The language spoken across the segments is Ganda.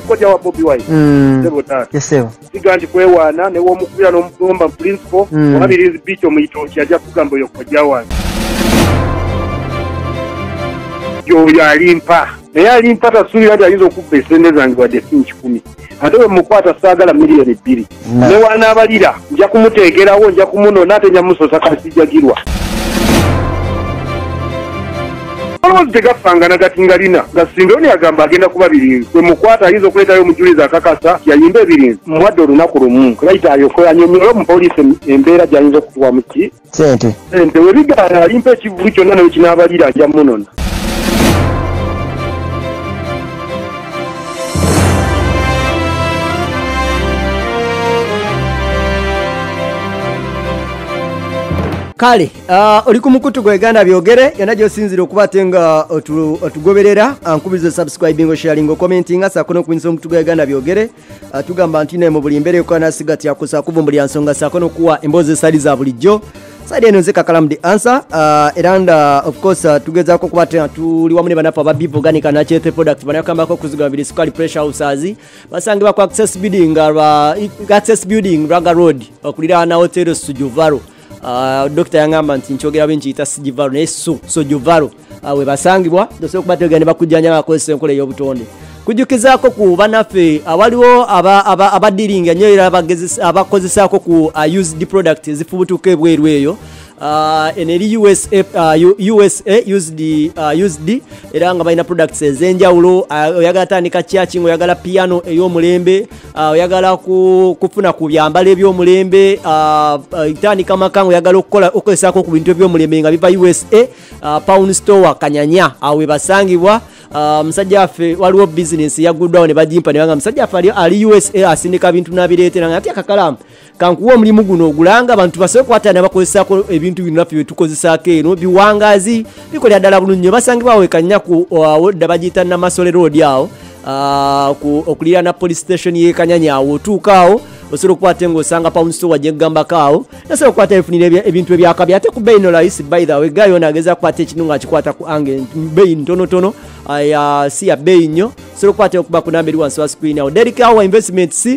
kojja wa bobi wine. Mm. siga nti kwewaana newomukubira n'omugomba principal. Mm. owabirizi biiki omuyitooki ajja kugamba oyo kojja wange oyo alimpa naye alimpa tasuubira nti ayinza okubba esente zange wadde si nkikumi ate bwe mukwata saagala miliyoni bbiri Na- ne wanaabalira nja kumuteekerawo nja kumunona ate nja musosa kasijagirwa olowoozi tegafangana gatingalina. Nga singa oni agamba agenda kuba birinzi. Bwe mukwata ayinza okuleetayo omujulizi akakasa yayimba ebirinzi. Muwadde olunaku lumu. Bayita ayoko anyonyole omupoliisi embeera gyayinza okutuwamu ki? Sente ente we bigaana alimpa ekivulu kyonna nawe kale uh, oli ku mukutu gwa uganda byogere yonna gyosinzire okuba ate nga otu- otugoberera ankubiriza subscribing osharing okomentinga saako nokubunyisa omukutu gwa uganda byogere. Uh, tugamba nti mbele buli mbeera yokanasiga tyakusa kuvumbulya nsonga saako nokuwa emboozi sali za bulijjo. Saidi eno nze kakalamu the answer. Uh, era nda of course uh, tugezaako kwa te- tuli wamu ne banafu aba biv organic anachete product. Banakambako kuzuga biri sukali pressure houses. Basangibwa ku access building uh, access building raga road okuliraana hotel sujuvaro. Uh, dokita yagamba nti nkyogera bwe nkiyita sijivalo naye su sojuvalo uh, we basangibwa osobola okuba tegenda ne bakujjanja bakozesa enkola ey'obutonde. Kujjukizaako ku bannaffe uh, waliwo abadiringa nnyo era abakozesaako ku used product ezifubutuka ebweru eyo Uh, eri USA, uh, USA used, uh, used era nga balina products ez'enjawulo. Uh, oyagala tandika kyaki oyagala piano ey'omulembe uh, oyagala ku, kufuna ku byambalo eby'omulembe uh, uh, tandika maka nga oyagala okukozesako ku bintu eby'omulembe nga biva USA uh, pound store kanyanya. Awo we basangibwa musajja waffe waliwo bizinesi yaguddwawo ne bagimpa ne banga musajja waffe ali- usa asindika bintu nabireetera nga ati akakalamu kankuwa omulimu guno ogulanga abantu basobola okukwatana bakozesako ebintu bino naffe byetukozesaako eno biwangazi bikolera ddala bulungi. Nyo basangibwawo ekanya ku uh, dda bagiyita namasole road awo ku- okuliraana police station yekanyanya awo otuukaawo osobola okukwata ngaosanga pound store wajja kugambako awo nasobola okukwata ebya- ebintu ebyakabi ate ku beyi no layisi by the way gayo nageza kukwata ekintu nga kikwata ku ange beyi ntonotono ah, ya si ya beyi nnyo osobola okukwata okuba ku namba eri wansi wa screen awo. Derek hour investments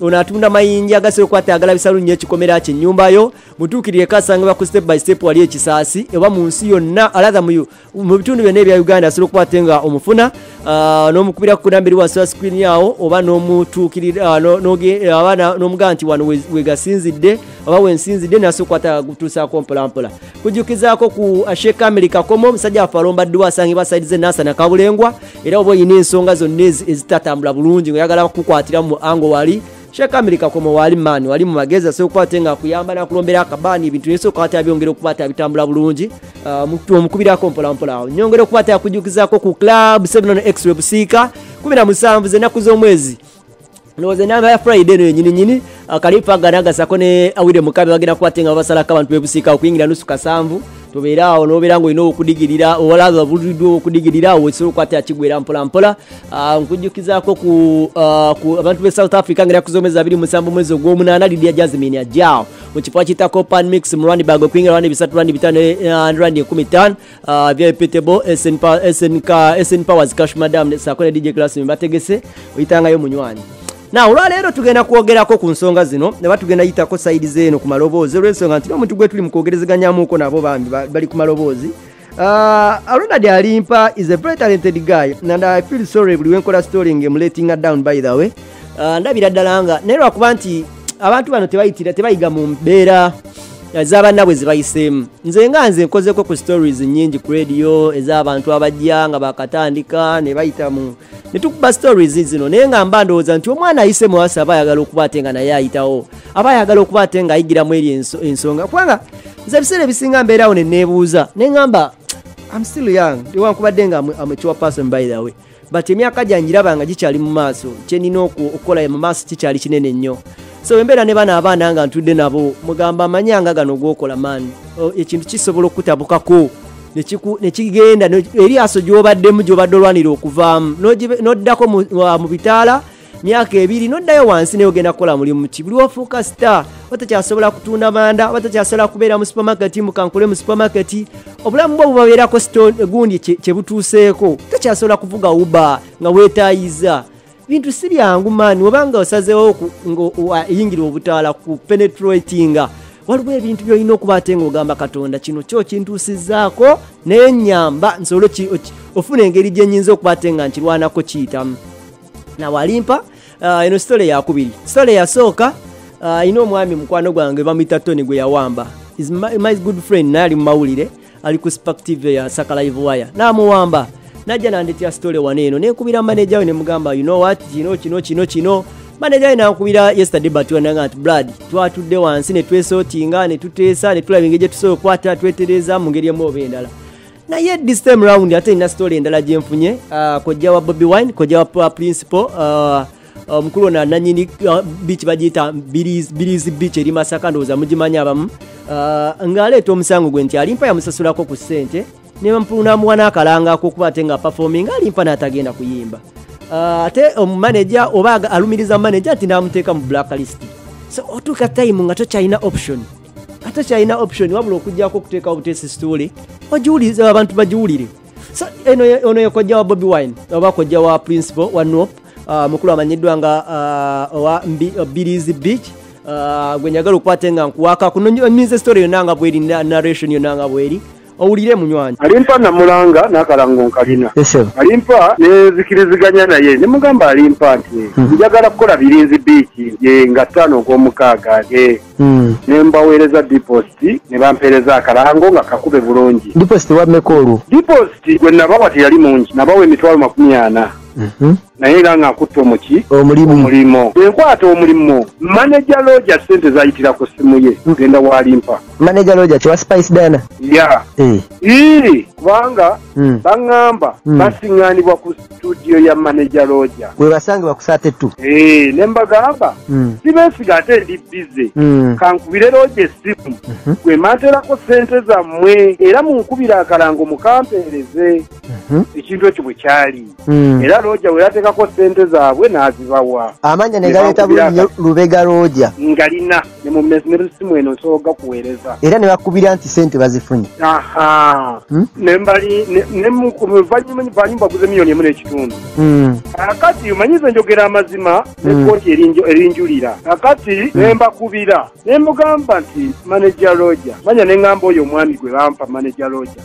ono atunda mayinja agasobola okukwata agala bisalu nnyo ekikomera kye ennyumbayo mutuukirire kasangibwa ku step by step wali ekisaasi oba mu nsi yonna alatha mu bitundu byonna ebya uganda asobola okukwate nga omufuna n'omukubira ku namba wa wansi wa screen yao oba n'omutuukirira ah, no- no aba na- n'omugaa nti wano we- wegasinzidde oba wensinzidde nasobola okukwata mpola mpolampola. Kujjukizaako ku asheka america komo omusajja waffe alombaddwa asangibwa saidi zenasa nakabulengwa era oba oyina ensonga zonna ezi- ezitatambula bulungi ngaoyagala kukwatira mu ango wali. Sheka Amerika komo wali maani wali mu magezi asobola kuyamba nga akuyamba nakulombera akabaani ebintu nesobola okukwata byongera okukwata bitambula bulungi. Omukubira omukubirako mpolampola awo. Nyongera kujukiza ko ku club 7 x webusiika 17 zenaku z'omwezi. Ndowooza enamba ya friday eno yenyininyini akalipa ganagasako ne awire mukabe bagenda kukwate nga babasalako abantu bebusiika okuyingira nusu kasanvu tubira ono birango ino kudigirira owalaza buliddwa kudigirira wesero kwate yakigwera mpola mpola. Ah, Nkujjukizaako ah, ku abantu be south africa ngeri yakuzomeza 27 mwezi ogw'omunaana lidia jasmine ajao mu kifo ko pan mix mu bago kwinga rwandi bisatu rwandi bitano rwandi SNK SNK SNK was cash madam saako ne dj class mbategese uitanga yo munywani na olwaleero tugenda kwogerako ku nsonga zino neba tugenda yitako saidi zeeno ku maloboozi olwensonga nti n'omuntu gwe tuli mu kwogerezeganyamuko nabo bambi ba- bali ku maloboozi. Uh, ronald alimpa is a very talented guy and i feel sorry buli wenkola story ngemuleting her down by the way. Uh, ndabira ddala nga naye lwakuba nti abantu bano tebayitira tebayiga mu mbeera ez'abanna bwe zibayiseemu nze nga nze nkozeko ku stories nyingi ku radio ez'abantu abajja nga bakatandika ne bayita mu ne tukuba stories zino naye nga mba ndowooza nti omwana ayise muwasa aba ayagala okuba ate nga naye ayitawo. Aba ayagala okuba ate nga ayigiramu eri enso- ensonga. Kubanga nze ebiseera ebisinga mbeerawo ne neebuuza ne ŋŋamba I'm still young. Newankubadde nga I'm a mature person by the way. But emyaka gyanjiraba nga gikyali mu maaso. Kyenina oku- okukola mu maaso kikyali kinene nnyo so embeera ne bano abaana nga ntudde nabo mugamba amanyanga gano gwokola maani ekintu kisobola okutabukako nekiku- nekigenda ne- eryaso gyobaddemu gyobadde olwanira okuvaamu. N'oddako mu bitaala myaka ebiri noddayo wansi naye ogenda kukola mulimu ki? Buli wafuuka sita watakyasobola kutunda manda watakyasobola kubeera mu supamaketi mukankule mu supamaketi obulamu bwo bubabeerako gundi kye butuuseeko takyasobola kuvuga uba nga weetayiza bintu si byangu maani obanga osazeewo ngayingira obutaala ku penetratinga. Waliwo ebintu byolina okuba ate ngaogamba katonda kino kyo kintuusizaako nenyamba nsobole ofuna engeri gyenyinza okuba ate nga nkirwanako kiyitamu. Nawalimpa uh, eno sitole yakubiri sitole yasooka ayina uh, omwami mukwano gwange bamwita tony gwe yawamba. My, good friend naye ali mumawulire ali ku spactive ya sakalive wire. Namuwamba najja nandetya sitole wano eno. Nenkubira maneja we nemugamba you know what? Kino kino kino kino. Maneja we nankubira yesterday batwanaga nti brad twatudde wansi netwesootinga netuteesa netulaba engeri gyetusobola okukwata twetereza mu ngeri emu oba endala naye this time round ate nina sitole endala gyenfunye uh, kojja wa bobi wine kojja wa principal uh, omukulu ono nanyini biiki bagiyita birizi biiki eri masaka ndowooza mugimanyi abamu. Ng'aleeta omusango gwe nti alimpa yamusasulako ku ssente namuwa n'akalangako okuba ate nga performing alimpa n'atagenda kuyimba. Ate omumaneja oba alumiriza mumaneja nti namuteeka mu blacklist so otuuka time nga tokyalina option. Ate kyalina option wabula okugjako okuteekawo buteesi story ogiwuliza abantu bagiwulire so eno ono yekojja wa bobi wine oba kojja wa principal wa nop uh, mukulu amanyiddwa nga uh, owa birizi beach. Uh, gwe njagala okukwate nga nkuwaka kunominza story yonna nga bweri narration yonna nga bweri owulire munywanyi. Alimpa namulanga n'akalango nkalina alimpa nezikiriziganya naye nemugamba alimpa nti Hmm. njagala kukola birinzi biiki ye nga ttaano ogw'omukaaga ge. Hmm. nembaweereza diposti ne bampeereza akalango nga kakube bulungi. Diposit wammeka olwo diposti gwe nabawa teyali mungi nabawa emitwalo makumi ana. Mhm. Naye era nga akutte omuki? Omulimu. Omulimo enkwata omulimu. Maneja loja sente zayitira ku simu ye genda walimpa manager loja kyewa spice dana ya. Eh. ii kubanga Mm. baŋŋamba Mm. basiŋŋaanibwa ku studio ya maneja loja we basangibwa ku saatetu ee ne mbagamba Mm. sibeesiga ate ndi bize kankubire loja essimu. Mhm. gwe manterako sente zammwe era munkubira akalango mukampeereze. Mhm. ekintu ekyo bwe kyali. Era loja we yateekako sente zaabwe n'azibawa. Amanya ne Ne galeeta bakubira bulinyo lubega loja ngalina ne mu mesi- ne simu eno nsobola kuweereza. Era ne bakubira nti sente bazifunye. Aha. Hmm? nembali nemuvannyuma baguze miliyoni emu n'ekitundu. Kakati omanyize njogera amazima nekooti erinjo- erinjulira. Kakati nembakubira nemugamba nti maneja loja manya neŋŋamba oyo omwami gwe bampa maneja loja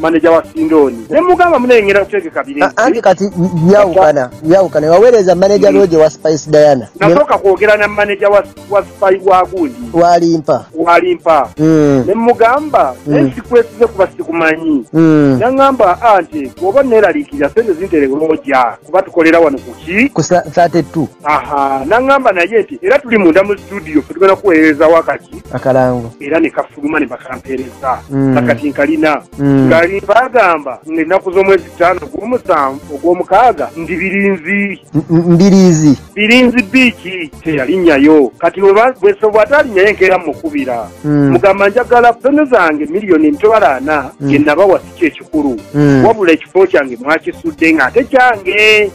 maneja wa sindooni nemugamba muneyengera kutegeka A- anti kati byawukana byawukana waweereza manager Mm. loja wa spice diana Ne- nasooka kwogera na maneja wa wa sipai wa gundi walimpa walimpa Mm. nemugamba Mm. naye sikwesize kuba sikumanyi Mm. naŋŋamba anti bw'oba neeraliikirira sente zintere loja kuba tukolera wano kuki ku saatetu aha naŋŋamba naye nti era tuli munda mu studio fe tugenda kuweereza wakati akalango era ne kafuluma ne bakampeereza Mm. nakati nkalina Mm. ngali bagamba ngaennaku z'omwezi ttaano ogw'omusanvu ogw'omukaaga ndi birinzi mbiriizi birinzi biiki teyalinnyayo kati bwese bw'atalinnyayo enkeera mukubira Mm. mugamba njagala pene zange miliyoni emitwalo ana Mm. ge nabawa si kyekikulu Mm. wabula ekifo kyange mwakisudde ng'ate kyange.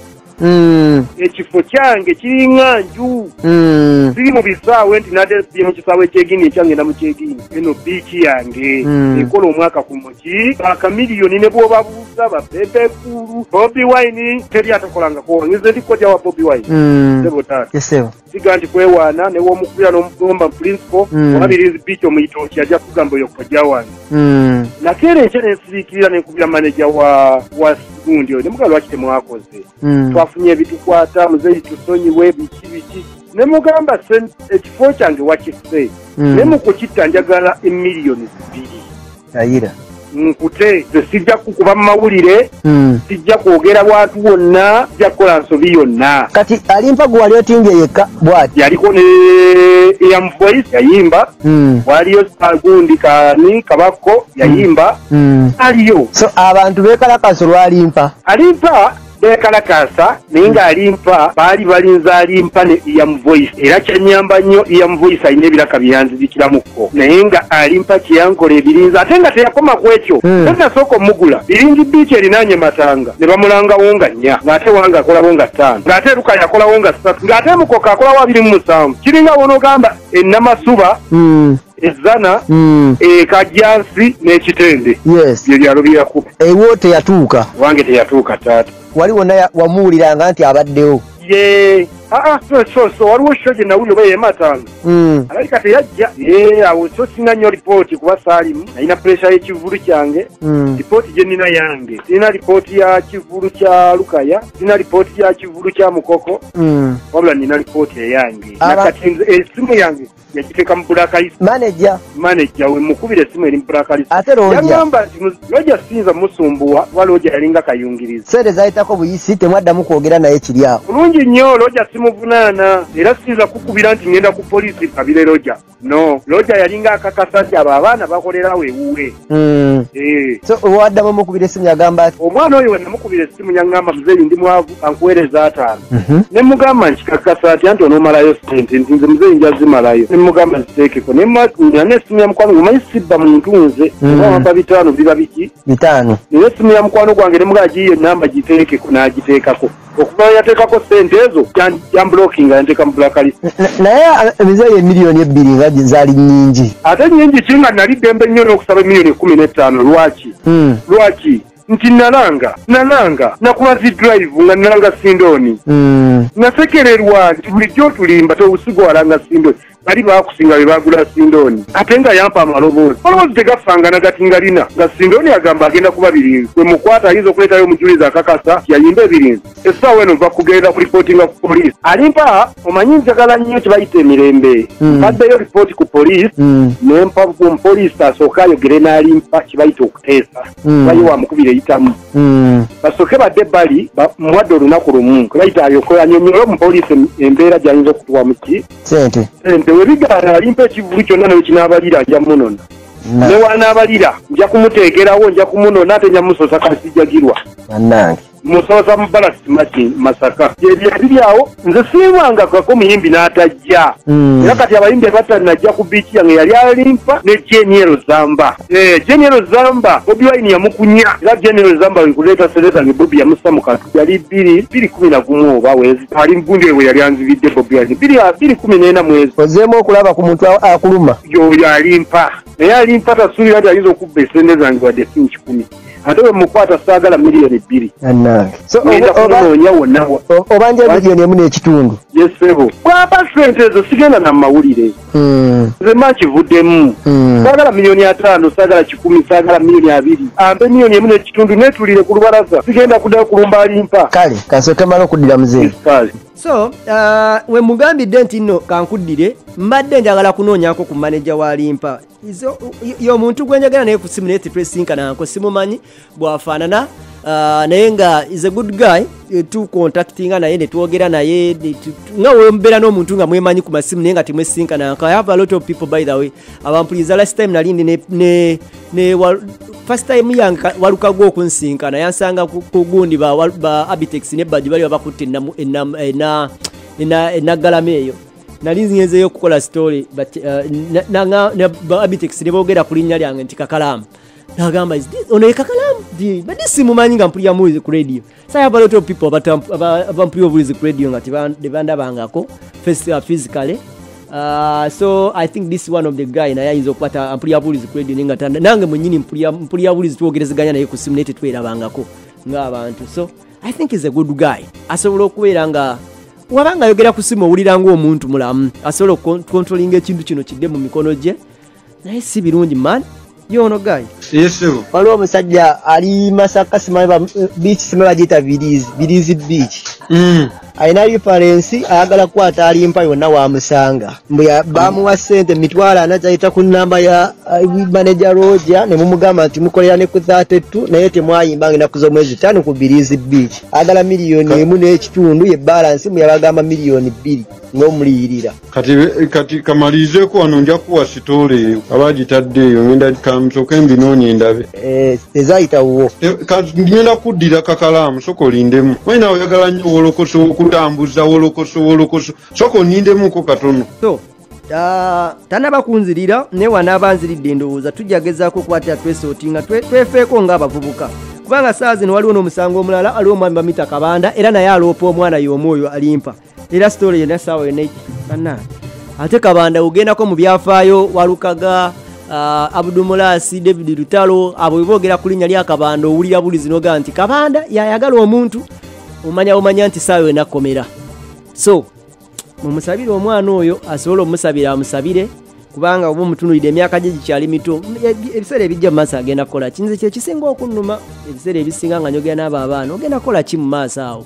Ekifo kyange kiringa nju Mm. siri mu bisaawe nti nate mu kisaawe ekyegini ekyangenda mu kyegini eno biiki yange Mm. ekola omwaka ku muki akamiliyoni ne bw'obabuuza bapepekulu bobi wine teri atokolangako wangize ndi kojja wa bobi wine Mm. sebotaata Yesebo. siga nti kwewaana newomukubira n'omugomba principal Mm. olabirizi biiki omuyitooki ajja kugamba oyo kojja wange Mm. nakeera enkya nensiriikirira nenkubira maneja wa wa gundi oyo nemugaa lwaki temwakoze Mm. Twafunye ebitukwata muzeyi tusonyiwe biki biki nemugamba sen- ekifo kyange wakisse Mm. ne mukukitta njagala emiliyoni zibiri Ayira. nkute ze sijja kukuba mu mawulire Mm. sijja kwogera bwantu bwonna sijja kukola nsobi yonna Kati alimpa gwe wali otimbye yekka bw'ati. yaliko ne eyamvoice yayimba Mm. waliyo gundi kani kabako yayimba aliyo So abantu beekalakaasa olwalimpa. alimpa bekalakasa naye ng'alimpa baali balinza alimpa ne iam voice era kyanyamba nnyo iam voice alina ebiraka byeyanzizikiramuko naye nga alimpa kyeyankola ebirinzi ate nga teyakoma ku ekyo Hmm. te nasooka omugula birinzi biiki erinaanye matanga ne bamulangawo nga nnya ng'ate wange akolawo nga ttaano ng'ate luka yakolawo nga ssatu ng'ate mukoka akolawo abiri mu musanvu kiringa wonoogamba ennamasuba Mm. ezzana Mm. ekajjansi n'ekitende Yes. bye byalo byeyakuba Ewo teyatuuka. wange teyatuuka taata Wali wonna wamuwuliranga nti abaddewo. Aa so so so waliwo sho gye nawulira oba yematanga Mm. alabika teyajja awo so sina nnyo lipooti kuba saalimu nalina puresha y'ekivulu kyange lipooti gye nina yange sirina lipooti ya kivulu kya lukaya sirina lipooti ya kivulu kya mukoko. Mm. wabula nina lipooti eyange. Nakati esimu yange yagiteeka mu bulakalisi manager. Maneja we mukubira esimu eri mu bulakalisi ate yagamba nti looja sinza musumbuwa kuba looja yalinga kayungiriza sente zayitako buyisi temwaddamu kwogera naye kiri awo bulungi nnyo looja simuvunaana era sinza kukubira nti ngenda ku polisi kabire looja no looja yalinga akakasa nti abo abaana bakolerawo ewuwe Mm. Eh. so owaddamu omukubira esimu yagamba ati omwana oyo wenamukubira essimu yaŋŋamba muzeeyi ndi mwavu ankuweereza ataano. Mhm. ne mugamba nkikakasa atya nti onoomalayo sente nti nze muzeeyi njazimalayo ne mugamba ziteekeko nina n'essimu ya mukwano gwe manyi sibba muntu nze Mm. oba wampa bitaano biba biki? Bitaano. Naye essimu ya mukwano gwange ne mugaa giyo enamba giteekeko n'agiteekako. Okuva yateekako sente ezo jambulokinga yanteeka mu bulakalisi Na- naye emizeeyi emiliyoni ebbiri nga zaali nnyingi. Ate nyingi ki nga nali ddembe nnyo n'okusaba emiliyoni ekkumi n'ettaano? Lwaki? Mm. lwaki? Nti nalanga nalanga nakuba zi drive nga nalanga sindooni Mm. nasekererwa nti bulijjo otulimba towusigo walanga sindooni bali baakusinga be baagula sindooni ate nga yampa amaloboozi. Maloboozi tegafanga nagatingalina nga sindooni agamba agenda kuba birinzi. Gwe mukwata ayinza okuleetayo omujulizi akakasa yayimba ebirinzi. Essaawa eno nva kugerera ku ripootinga ku poliisi. Alimpa omanyi njagala nnyo kye bayita emirembe. Mpaddeyo ripooti ku poliisi Mm. nempa omupoliisi asooke ayogere n'alimpa kye bayita okuteesa. Bayo wamukubira eyitamu. Basooke badde bali ba- muwadde olunaku lumu. Kwebayita ayoke anyonyole omupoliisi em- embeera gyayinza okutuwamu ki? Sente ente webigaana alimpa ekivulu kyonna newekinabalira ajja munona Na- newanaabalira nja kumuteekerawo nja kumunona ate nja musosa kasijagirwa bannange musosa mu balasi maki masaka. Ebyabiri awo nze siibwanga kako muyimbi n'atajja. Mm. era kati abayimbi abatanajja ku biiki yange yali alimpa ne jeniero zamba. Eh, jeniero zamba bobi wine yamukunya. Era jeniero zamba wekuleeta sereza nge bobi yamussa mu katu yali bbiri bbiri kumi na gumu oba wezi. Ali gundi we yali anzibidde bobi wine. Bbiri bbiri kumi n'ena mwezi ozeemu okulaba ku muntu akuluma. Yoyo alimpa. Naye alimpa tasuubira nti ayinza okubba esente zange wadde si nkikumi ate we mukwata saagala miliyoni bbiri. Bannange. So ngenda oba- oba- kumunoonya wonna obanja emiliyoni emu n'ekitundu. Yesebo bwaba sente ezo sigenda na mawulire. Mm. nze makivuddemu Mm. saagala miliyoni ataano saagala kikumi saagala miliyoni abiri. Ampe miliyoni emu n'ekitundu netulire ku lubalaza. Sigenda kuddayo kulumba alimpa kale kasooke mala okuddira muzeeyi so uh, we mugambidde nti nno kankuddire mbadde njagala kunoonyako ku maneja wa limpa. Y'omuntu gwe njagala naye ku simu naye titwesinkananko simumanyi bwafaanana uh, naye nga is a good guy eh, tucontactinga naye netwogera naye nga wemubeera n'omuntu nga mwemanyi ku masimu naye nga temwesinkananko i have a lot of people by the way abampuliza last time nali ndi ne, first time yange ka- waluka gwe okunsinkana yansanga ku gundi ba, abitex ne baji bali babakutte enaggalama eyo. Nali ngenzeyo okukola story uh, abitex ne boogera ku linnya lyange nti kakalaamu nagamba "Is this- ono ye kakalaamu Ndi- badde simumanyi nga mpulira muwizi ku radio. So I have a lot of people abampulira obuwizi ku radio nga teban- tebandabangako uh, physically Uh, so i think this is one of the guy naye ayinza okukwata mpulira bulizi ku radio nenga tanda- nange mwenyini bulizi twogerezeganya naye ku simu naye tetwerabangako ng'abantu. So i think is a good guy. Asobola okubeera nga wabanga ayogera ku simu owulira ngaomuntu mulamu asobola okukontrolinga ekintu kino kidde mu mikono gye naye si birungi man. Yono guy. Yesebo waliwo omusajja ali masaka simanyi biiki simanyi bagiyita birizi birizi biiki Mm. Alina referensi ayagala kukwata alimpa yonna wamusanga bamuwa sente mitwalo ana zayita ku namba ya uh, manaja roja ne mumugamba nti mukolera ne ku 32 naye temwayimbanga enaku z'omwezi tano ku birizi biiki ayagala miliyoni emu n'ekitundu ye balansi muyabagamba miliyoni bbiri ng'omuliyirira kati kati kamalizeeko wano nja kuwa sitoole eyo abagitadde eyo ngenda kamusooke mbinoonye ndabe. Eh, tezayitawo Te- kati ngenda kuddira kakalaamu soka olindemu manyi nawe oyagala nnyo wolokoso okutambuza wolokoso wolokoso soka onindemuko katono. So uh, tanaba kunzirira naye wanaaba nziridde endowooza tujja gezaako okukwatira twesootinga twe- twefeeko ng'abavubuka kubanga saa zino waliwo n'omusango omulala aliwo omwami bamita kabanda era naye aloopa omwana y'omu oyo alimpa. Era sitole yonna saawa yonna bana ate kabanda ogendako mu byafaayo walukaga uh, abudumulasi david lutalo abo bwe boogera ku linnya lya kabanda owulira buli zinoga nti kabanda yayagala omuntu omanya omanya nti saawa yonna komera so mumusabire omwana oyo asobole omusabira amusabire kubanga oba omutunulidde emyaka gye gikyali mito ebi- ebiseera ebijja mu maaso agenda kukola. Ki nze kyekisinga okunuma ebiseera ebisinga nga nyogera n'abo abaana ogenda kukola ki mu maaso awo?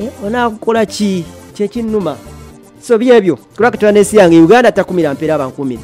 Eh, onaakukola ki? Kyekinnuma so byebyo kulwakitula n'ensi yange uganda takumira mpeera abankumire